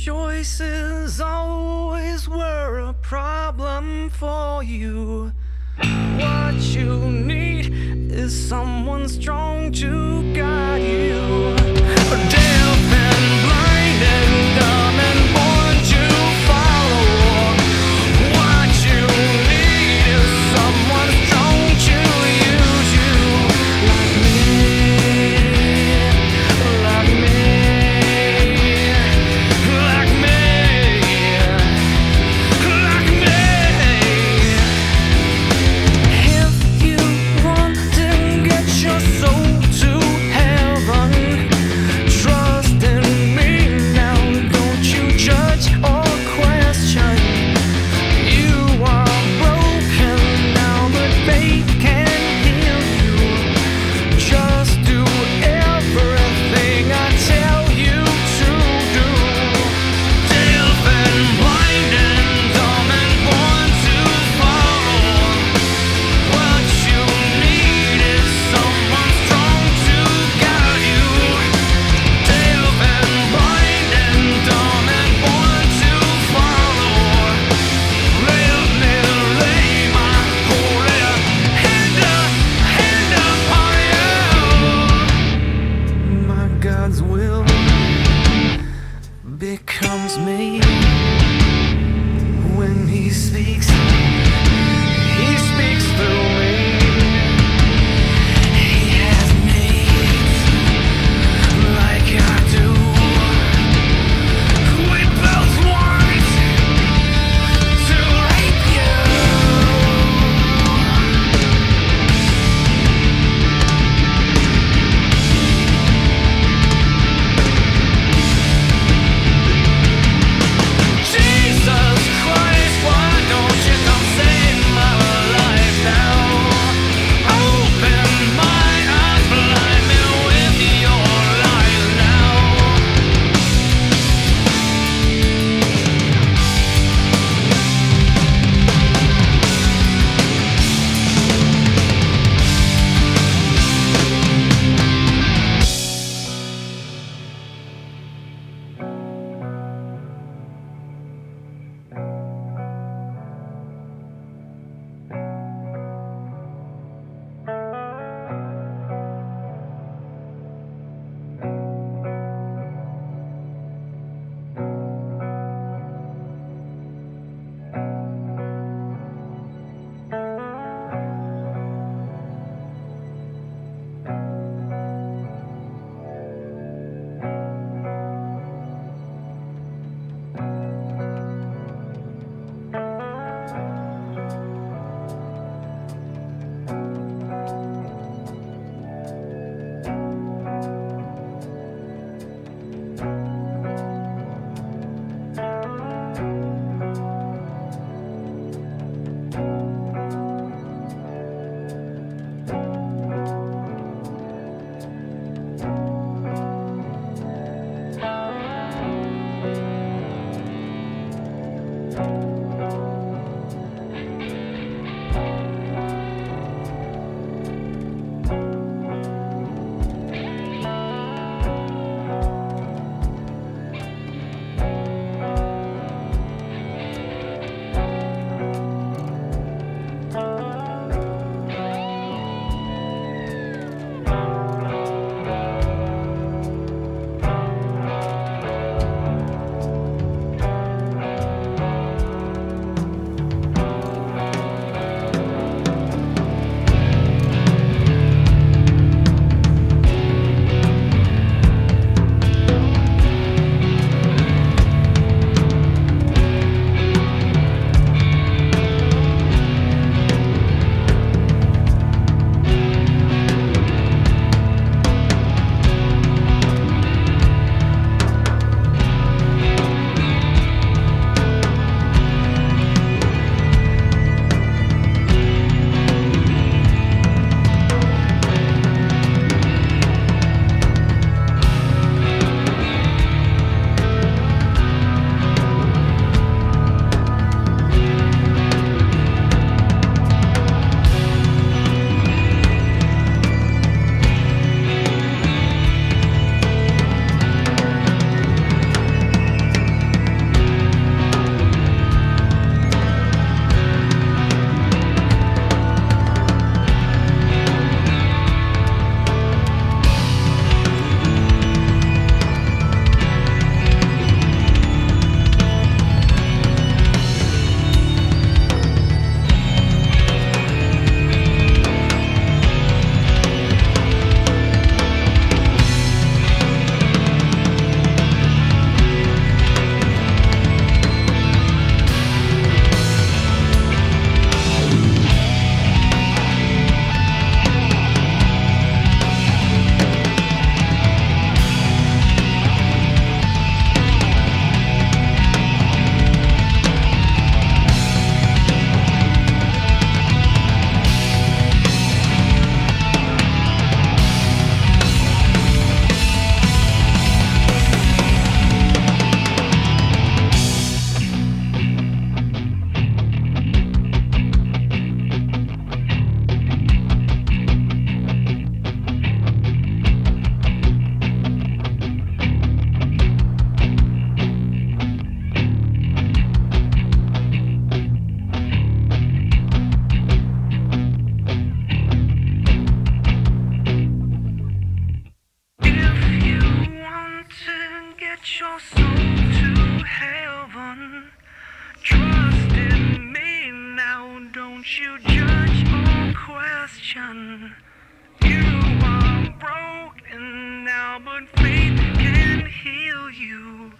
Choices always were a problem for you. What you need is someone strong to guide you. when he speaks, he speaks through me. Your soul to heaven. Trust in me now, don't you judge or question. You are broken now, but faith can heal you.